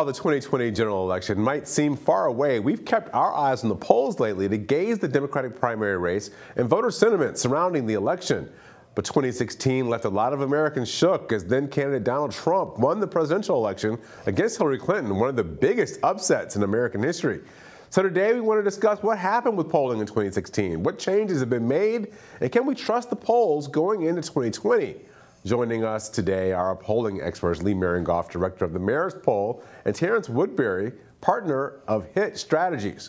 While the 2020 general election might seem far away, we've kept our eyes on the polls lately to gauge the Democratic primary race and voter sentiment surrounding the election. But 2016 left a lot of Americans shook as then candidate Donald Trump won the presidential election against Hillary Clinton, one of the biggest upsets in American history. So today we want to discuss what happened with polling in 2016, what changes have been made, and can we trust the polls going into 2020? Joining us today are polling experts, Lee Miringoff, director of the Marist Poll, and Terrance Woodbury, partner of HIT Strategies.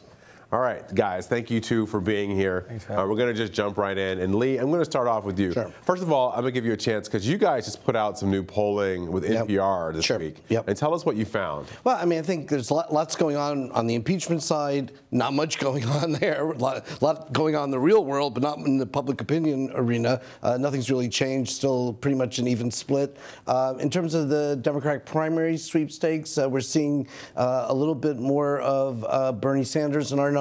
All right, guys, thank you two for being here. Uh, we're going to just jump right in. And Lee, I'm going to start off with you. Sure. First of all, I'm going to give you a chance because you guys just put out some new polling with Yep. NPR this Sure. week. Yep. And tell us what you found. Well, I mean, I think there's lots going on on the impeachment side. Not much going on there. A lot, lot going on in the real world, but not in the public opinion arena. Uh, nothing's really changed. Still pretty much an even split. Uh, in terms of the Democratic primary sweepstakes, uh, we're seeing uh, a little bit more of uh, Bernie Sanders in our numbers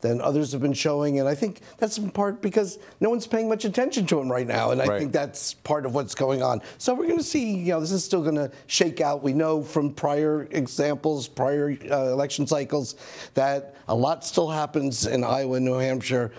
than others have been showing, and I think that's in part because no one's paying much attention to him right now, and I Right. think that's part of what's going on. So we're going to see, you know, this is still going to shake out. We know from prior examples, prior uh, election cycles, that a lot still happens in Iowa and New Hampshire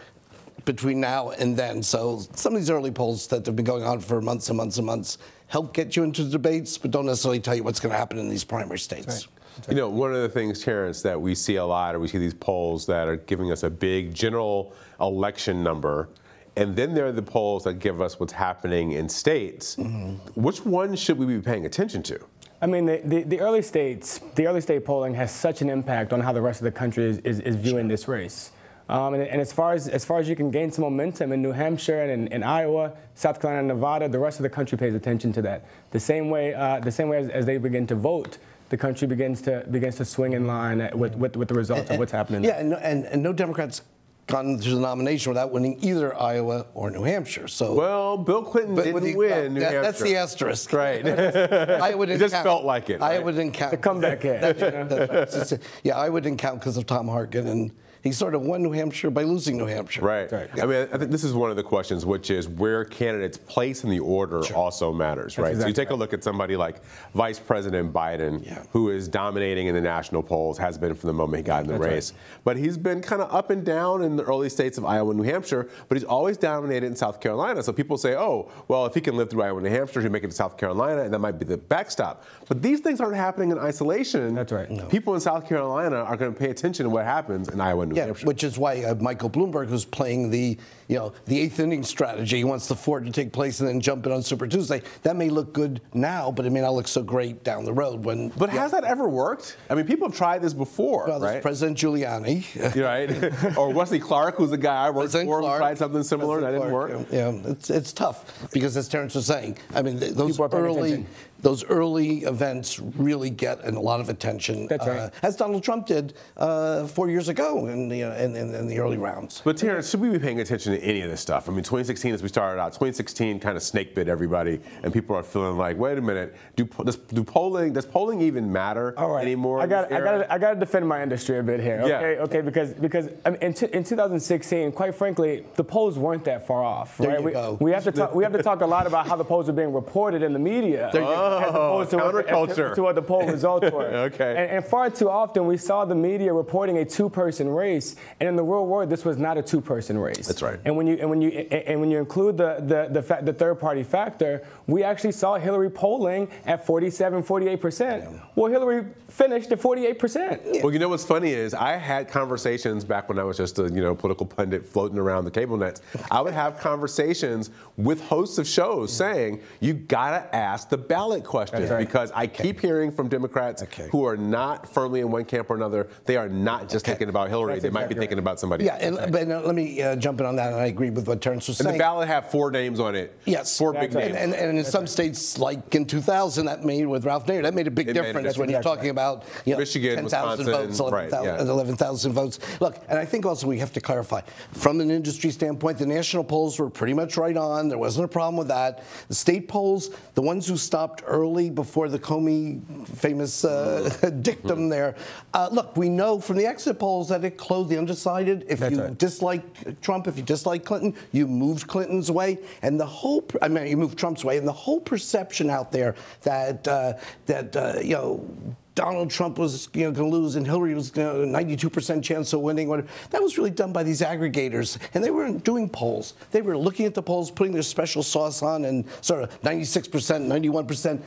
between now and then. So some of these early polls that have been going on for months and months and months help get you into the debates, but don't necessarily tell you what's going to happen in these primary states. You know, one of the things, Terrance, that we see a lot, or we see these polls that are giving us a big general election number, and then there are the polls that give us what's happening in states. Mm-hmm. Which one should we be paying attention to? I mean, the, the, the early states, the early state polling has such an impact on how the rest of the country is, is, is viewing this race. Um, and, and as far as as far as you can gain some momentum in New Hampshire and in, in Iowa, South Carolina, Nevada, the rest of the country pays attention to that. The same way, uh, the same way as, as they begin to vote, the country begins to begins to swing in line with, with, with the results of what's happening. Yeah, and, no- and, and no Democrats gotten through the nomination without winning either Iowa or New Hampshire. So Well, Bill Clinton But didn't with the- win New that- Hampshire. That's the asterisk. Right. Iowa didn't it just count. felt like it, right? Iowa didn't count. The comeback hit. That's you right, know? that's right. It's- it's- Yeah, Iowa didn't count because of Tom Harkin, and he sort of won New Hampshire by losing New Hampshire. Right. Right. I mean, I think this is one of the questions, which is where candidates' place in the order also matters, right? so you exactly take a look at somebody like Vice President Biden, Yeah. who is dominating in the national polls, has been from the moment he got in the That's right. race. But he's been kind of up and down in the early states of Iowa and New Hampshire, but he's always dominated in South Carolina. So people say, oh, well, if he can live through Iowa and New Hampshire, he'll make it to South Carolina, and that might be the backstop. But these things aren't happening in isolation. That's right. No. People in South Carolina are going to pay attention to what happens in Iowa and New Yeah, Hampshire. which is why uh, Michael Bloomberg, was playing the, you know, the eighth inning strategy, he wants the four to take place and then jump in on Super Tuesday. That may look good now, but it may not look so great down the road when. But has that ever worked? I mean, people have tried this before, well, right? President Giuliani. Right. or Wesley Clark, who's the guy I worked President for, who Clark. tried something similar and that didn't work. Yeah, it's it's tough because as Terrance was saying, I mean th- those early attention. Those early events really get a lot of attention. That's right. uh, as Donald Trump did uh, four years ago in the uh, in, in, in the early rounds. But Terrance, should we be paying attention to any of this stuff? I mean, 2016, as we started out, 2016 kind of snake bit everybody, and people are feeling like, wait a minute, do, does, do polling does polling even matter All right. anymore? I got I era? got I got to defend my industry a bit here. Yeah. Okay. Okay. Because because I mean, in, t- in 2016, quite frankly, the polls weren't that far off. There right? you we, go. we have to talk. We have to talk a lot about how the polls are being reported in the media. There you go. As opposed to what, the- to what the poll results were. Okay. And, and far too often we saw the media reporting a two-person race, and in the real world, this was not a two-person race. That's right. And when you and when you and, when you include the the the, fa- the third-party factor, we actually saw Hillary polling at 47, 48 percent. Well, Hillary finished at 48 percent. Well, you know what's funny is I had conversations back when I was just a you know political pundit floating around the cable nets. I would have conversations with hosts of shows saying you gotta ask the ballot question right. because I keep hearing from Democrats Okay. who are not firmly in one camp or another. They are not just Okay. thinking about Hillary. They might be thinking about somebody. Yeah, else. and, but let me uh, jump in on that, and I agree with what Terrance was And saying. the ballot have four names on it. Yes. four That's big right. names. And, and, and in some states, like in 2000, that made with Ralph Nader, that made a big It a difference when you're talking about you know, Michigan, 10,000 Wisconsin, votes, right, 11,000 yeah. 11,000 votes. Look, and I think also we have to clarify from an industry standpoint, the national polls were pretty much right on. There wasn't a problem with that. The state polls, the ones who stopped early before the Comey famous uh, dictum there, uh, look, we know from the exit polls that it closed the undecided. If That's you right. dislike Trump, if you dislike Clinton, you moved Clinton's way, and the whole, I mean, you moved Trump's way, and the whole perception out there that uh, that uh, you know Donald Trump was you know, going to lose and Hillary was you know, 92% chance of winning. That was really done by these aggregators. And they weren't doing polls. They were looking at the polls, putting their special sauce on, and sort of 96%, 91%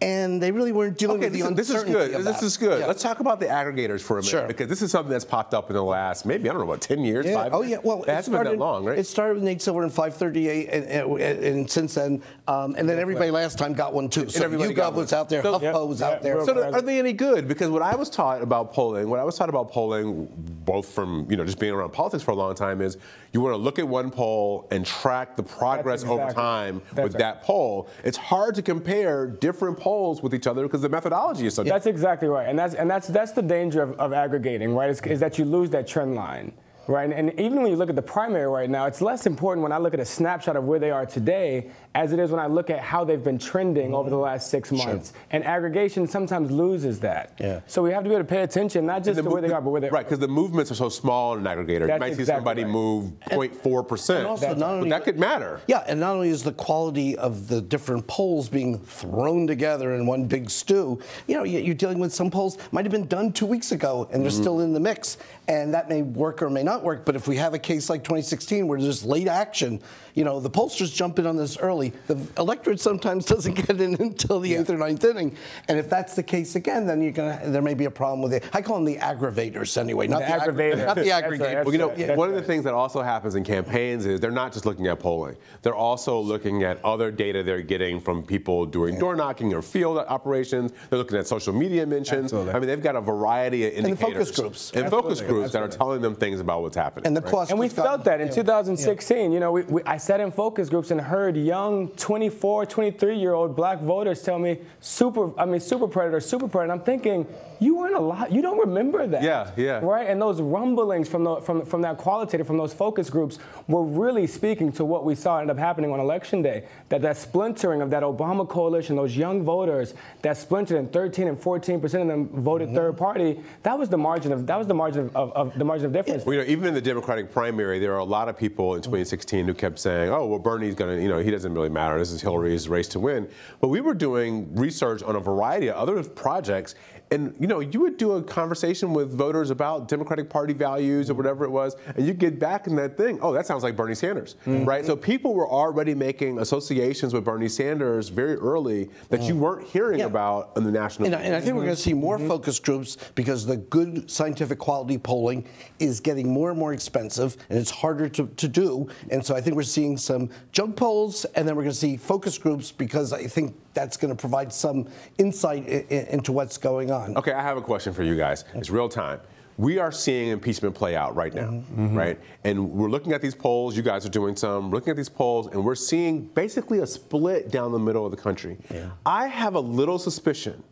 and they really weren't dealing okay, with the this, uncertainty. This is good. This is good. Yeah. Let's talk about the aggregators for a minute sure. because this is something that's popped up in the last maybe I don't know about ten years, yeah. five. Oh yeah, well it hasn't started, been that long, right? It started with Nate Silver in 538, and, and, and since then, um, and then everybody last time got one too. So everybody YouGov was out there, so, HuffPo yep, was yep, out there. So are they any good? Because what I was taught about polling, what I was taught about polling, both from you know just being around politics for a long time, is you want to look at one poll and track the progress exactly. over time with right. that poll. It's hard to compare different polls with each other because the methodology is so. That's exactly right, and that's and that's that's the danger of, of aggregating, right? Is, is that you lose that trend line, right? And, and even when you look at the primary right now, it's less important when I look at a snapshot of where they are today as it is when I look at how they've been trending over the last six months. And aggregation sometimes loses that. Yeah. So we have to be able to pay attention not just the to where they move- are, but where they are. right because the movements are so small in an aggregator. you That's might see somebody right. move 0.4 percent, And also but not only- that could matter. Yeah, and not only is the quality of the different polls being thrown together in one big stew, you know, you- you're dealing with some polls might have been done two weeks ago and they're Mm-hmm. still in the mix, and that may work or may not work. But if we have a case like 2016 where there's late action, you know, the pollsters jump in on this early. The electorate sometimes doesn't get in until the eighth or ninth inning, and if that's the case again, then you're gonna there may be a problem with it. I call them the aggravators anyway, not The the, aggra- aggravators. not the That's right, Well, you know, right. Yeah. one of the things that also happens in campaigns is they're not just looking at polling. They're also looking at other data they're getting from people doing door knocking or field operations. They're looking at social media mentions. Absolutely. I mean, they've got a variety of the indicators. focus groups. And focus Absolutely. groups that are telling them things about what's happening. And the right? And we has gotten- felt that in yeah. 2016. You know, we, we, I sat in focus groups and heard young 24, 23 year old black voters tell me super, I mean, super predator, super predator. I'm thinking, you weren't alive. You don't remember that. Yeah, yeah. Right? And those rumblings from, the, from, from that qualitative, from those focus groups were really speaking to what we saw end up happening on election day. That that splintering of that Obama coalition, those young voters that splintered and 13 and 14 percent of them voted Mm-hmm. third party. That was the margin of that was the margin of, of, of the margin of difference. Well, you know, even in the Democratic primary, there are a lot of people in mm. 2016 who kept saying, "Oh, well, Bernie's going to, you know, he doesn't really matter. This is Hillary's race to win." But we were doing research on a variety of other projects, and you know, you would do a conversation with voters about Democratic Party values or whatever it was, and you get back in that thing. Oh, that sounds like Bernie Sanders, mm-hmm. right? So people were already making associations with Bernie Sanders very early that you mm. weren't hearing Yeah. about in the national. And, and I think we're going to see more mm-hmm. focus groups because the good scientific quality polling is getting more and more expensive and it's harder to, to do. And so I think we're seeing some junk polls and then we're going to see focus groups because I think that's going to provide some insight i- i- into what's going on. Okay, I have a question for you guys. It's real time. We are seeing impeachment play out right now, Mm-hmm. right? And we're looking at these polls. You guys are doing some. We're looking at these polls, and we're seeing basically a split down the middle of the country. I have a little suspicion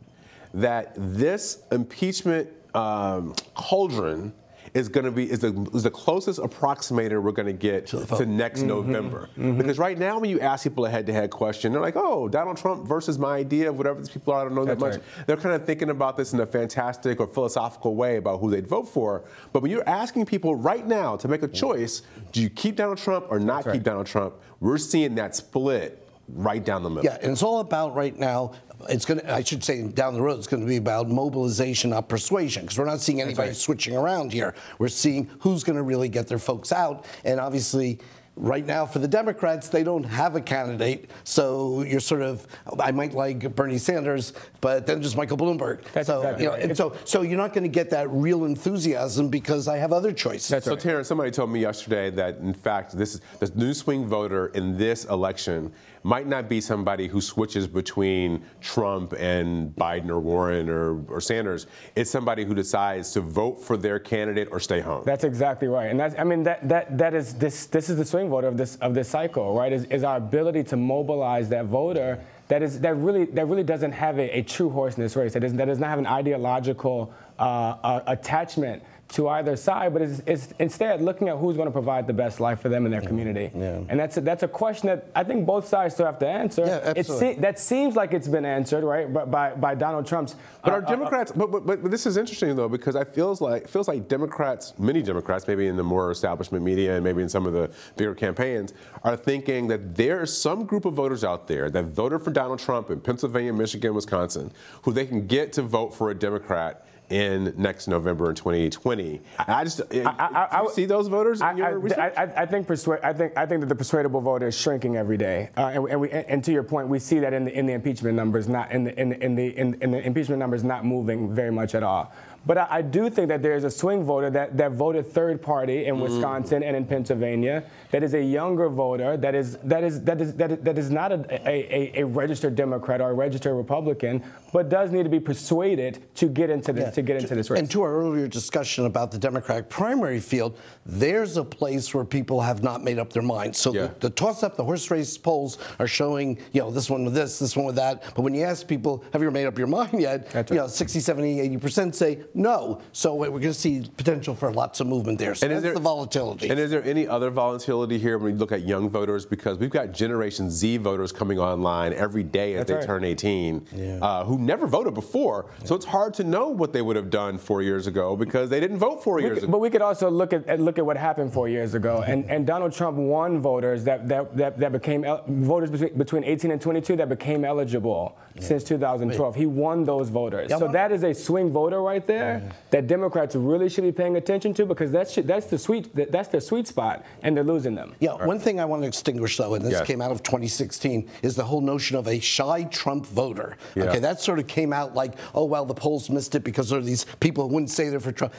that this impeachment um, cauldron is going to be is the, is the closest approximator we're going to get to, next November. Because right now, when you ask people a head-to-head question, they're like, "Oh, Donald Trump versus my idea of whatever these people are." I don't know that much. right. They're kind of thinking about this in a fantastic or philosophical way about who they'd vote for. But when you're asking people right now to make a choice, do you keep Donald Trump or not right. keep Donald Trump? We're seeing that split right down the middle. Yeah, and it's all about right now. It's going to, I should say, down the road, it's going to be about mobilization, not persuasion, because we're not seeing anybody right. switching around here. We're seeing who's going to really get their folks out. And obviously, right now for the Democrats, they don't have a candidate. So you're sort of, I might like Bernie Sanders, but then just Michael Bloomberg. That's so, exactly you know, right. and so, so you're not going to get that real enthusiasm because I have other choices. That's So, right. Terrance, somebody told me yesterday that, in fact, this is the new swing voter in this election might not be somebody who switches between Trump and Biden or Warren or, or Sanders. It's somebody who decides to vote for their candidate or stay home. That's exactly right, and that's I mean that that that is this this is the swing voter of this of this cycle, right? Is, is our ability to mobilize that voter that is that really that really doesn't have a, a true horse in this race. That does that does not have an ideological uh, uh, attachment to either side, but it's, it's instead looking at who's going to provide the best life for them and their community. Yeah. And that's a, that's a question that I think both sides still have to answer. Yeah, It absolutely. se- that seems like it's been answered, right, by, by, by Donald Trump's. But uh, are uh, Democrats? but, but but this is interesting though because I feels like feels like Democrats, many Democrats, maybe in the more establishment media and maybe in some of the bigger campaigns, are thinking that there is some group of voters out there that voted for Donald Trump in Pennsylvania, Michigan, Wisconsin, who they can get to vote for a Democrat in next November in 2020. I just, I, I- I- do you see those voters in I, your I, research? I, I think persuade, I think I think that the persuadable voter is shrinking every day, uh, and, and, we, and to your point, we see that in the in the impeachment numbers, not in the in the in the, in, in the impeachment numbers not moving very much at all. But I, I do think that there is a swing voter that, that voted third party in mm. Wisconsin and in Pennsylvania. That is a younger voter. That is that is that is that is, that is not a, a, a, registered Democrat or a registered Republican, but does need to be persuaded to get into this to get into this race. And to our earlier discussion about the Democratic primary field, there's a place where people have not made up their minds. So Yeah. the, the toss-up, the horse race polls are showing, you know, this one with this, this one with that. But when you ask people, have you made up your mind yet? That's You right. know, 60, 70, 80 percent say no. So we're going to see potential for lots of movement there. So And is that's there- the volatility. And is there any other volatility here when we look at young voters? Because we've got Generation Z voters coming online every day as That's they right. turn 18, Yeah. uh, who never voted before. So it's hard to know what they would have done four years ago because they didn't vote four We years could- ago. But we could also look at, at look at what happened four years ago, and, and Donald Trump won voters that that, that, that became voters between, between 18 and 22 that became eligible since 2012. He won those voters, Yeah, so that is a swing voter right there that Democrats really should be paying attention to because that's that's the sweet that's their sweet spot, and they're losing them. Yeah, one thing I want to extinguish, though, and this Yes. came out of 2016, is the whole notion of a shy Trump voter. Yeah. Okay, that sort of came out like, oh, well, the polls missed it because there are these people who wouldn't say they're for Trump.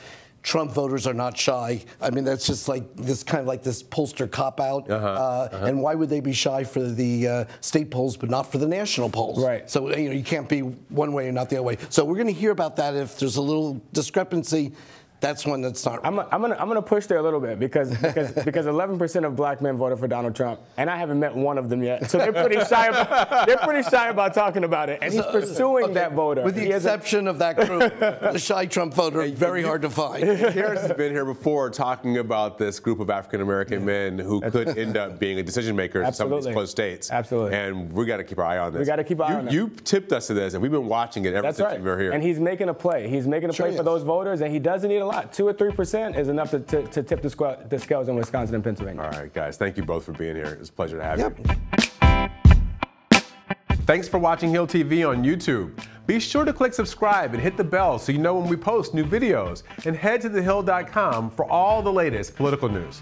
Trump voters are not shy. I mean, that's just like this kind of like this pollster cop out. Uh-huh, Uh, And why would they be shy for the uh, state polls but not for the national polls? Right. So you know you can't be one way or not the other way. So we're going to hear about that if there's a little discrepancy. That's one that's not. I'm, I'm gonna I'm gonna push there a little bit because because because 11% of black men voted for Donald Trump, and I haven't met one of them yet. So they're pretty shy about they're pretty shy about talking about it, and he's pursuing that voter. With the He has a- exception of that group, the shy Trump voter, very hard to find. Harris has been here before talking about this group of African American men who could end up being a decision maker in some of these close states. Absolutely. And we got to keep our eye on this. We gotta keep our eye on it. You tipped us to this, and we've been watching it ever That's since right. you were here. And he's making a play. He's making a Sure play he for those voters, and he doesn't need a lot. Two or three percent is enough to, to, to tip the, squ- the scales in Wisconsin and Pennsylvania. All right, guys. Thank you both for being here. It's a pleasure to have Yep. you. Thanks for watching Hill TV on YouTube. Be sure to click subscribe and hit the bell so you know when we post new videos. And head to thehill.com for all the latest political news.